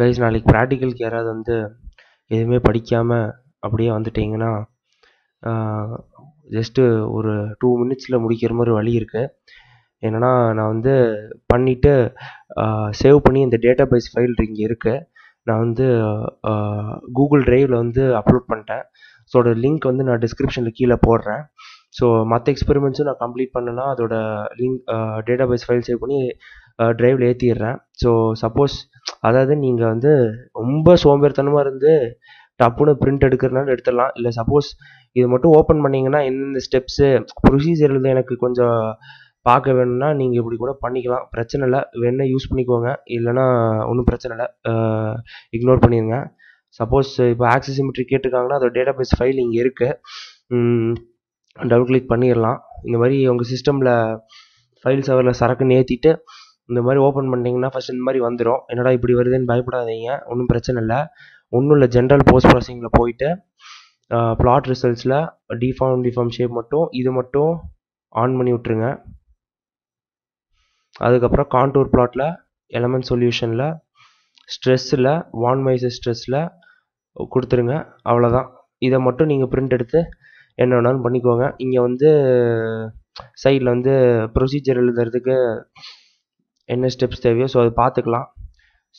Guys நாளைக்கு ப்ராக்டிக்கலுக்கு யாராவது வந்து எதுவுமே படிக்காமல் அப்படியே வந்துட்டிங்கன்னா ஜஸ்ட்டு ஒரு டூ மினிட்ஸில் முடிக்கிற மாதிரி வழி இருக்குது என்னென்னா நான் வந்து பண்ணிவிட்டு சேவ் பண்ணி இந்த டேட்டா பேஸ் ஃபைல் இங்கே இருக்குது நான் வந்து கூகுள் ட்ரைவில் வந்து அப்லோட் பண்ணிட்டேன். ஸோ அதோட லிங்க் வந்து நான் டிஸ்கிரிப்ஷனில் கீழே போடுறேன். ஸோ மற்ற எக்ஸ்பெரிமெண்ட்ஸும் நான் கம்ப்ளீட் பண்ணேன்னா அதோட link database file save பண்ணி ட்ரைவில் ஏற்றிடுறேன் ஸோ சப்போஸ் அதாவது நீங்கள் வந்து ரொம்ப சோம்பேறித்தனமாக இருந்து டப்புன்னு பிரிண்ட் எடுக்கிறனாலும் எடுத்துடலாம். இல்லை சப்போஸ் இது மட்டும் ஓப்பன் பண்ணிங்கன்னா எந்தெந்த ஸ்டெப்ஸு ப்ரொசீஜர் எழுத எனக்கு கொஞ்சம் பார்க்க வேணும்னா நீங்கள் இப்படி கூட பண்ணிக்கலாம். பிரச்சனை இல்லை. வேணா யூஸ் பண்ணிக்கோங்க. இல்லைனா ஒன்றும் பிரச்சனை இல்லை. இக்னோர் பண்ணிடுங்க சப்போஸ் இப்போ ஆக்சசிமெட்ரி கேட்டிருக்காங்கன்னா அதோட டேட்டா பேஸ் ஃபைல் இங்கே இருக்குது டபுள் கிளிக் பண்ணிடலாம். இந்த மாதிரி உங்கள் சிஸ்டமில் ஃபைல் சர்வரில் சரக்குன்னு ஏற்றிட்டு இந்த மாதிரி ஓப்பன் பண்ணிங்கன்னா ஃபஸ்ட் இந்த மாதிரி வந்துடும் என்னடா இப்படி வருதுன்னு பயப்படாதீங்க. ஒன்றும் பிரச்சனை இல்லை. ஒன்றும் இல்லை ஜென்ரல் போஸ்ட் ப்ராசஸிங்கில் போயிட்டு ப்ளாட் ரிசல்ட்ஸில் டிஃபார்ம் டிஃபார்ம் ஷேப் மட்டும் இது மட்டும் ஆன் பண்ணி விட்ருங்க அதுக்கப்புறம் கான்டூர் ப்ளாட்டில் எலமெண்ட் சொல்யூஷனில் ஸ்ட்ரெஸ்ஸில் வான் மைசஸ் ஸ்ட்ரெஸ்ஸில் கொடுத்துருங்க. அவ்வளோதான் இதை மட்டும் நீங்கள் பிரிண்ட் எடுத்து என்ன வேணாலும் பண்ணிக்கோங்க. இங்கே வந்து சைடில் வந்து ப்ரொசீஜர் எழுதுறதுக்கு என்ன ஸ்டெப்ஸ் தேவையோ ஸோ அதை பார்த்துக்கலாம்.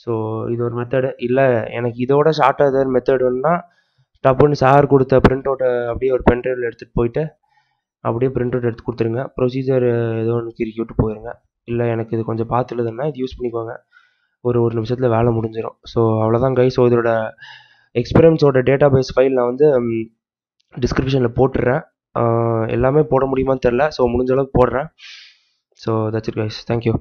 ஸோ இது ஒரு மெத்தடு இல்லை எனக்கு இதோட ஷார்ட்டாக ஏதாவது மெத்தட் வேணுன்னா டப்புன்னு சார் கொடுத்த பிரிண்ட் அவுட்டை அப்படியே ஒரு பென் ட்ரைவில் எடுத்துகிட்டு போயிட்டு அப்படியே பிரிண்ட் அவுட் எடுத்து கொடுத்துருங்க. ப்ரொசீஜர் ஏதோ ஒன்று கிறுக்கி விட்டு போயிருங்க. இல்லை எனக்கு இது கொஞ்சம் பார்த்துலதுன்னா இது யூஸ் பண்ணிக்கோங்க. ஒரு ஒரு நிமிஷத்தில் வேலை முடிஞ்சிடும் ஸோ அவ்வளோதான் கை ஸோ இதோட எக்ஸ்பீரியன்ஸோட டேட்டா பேஸ் ஃபைல் நான் வந்து டிஸ்கிரிப்ஷனில் போட்டுடுறேன் எல்லாமே போட முடியுமான்னு தெரில ஸோ முடிஞ்ச அளவுக்கு போடுறேன். So that's it guys thank you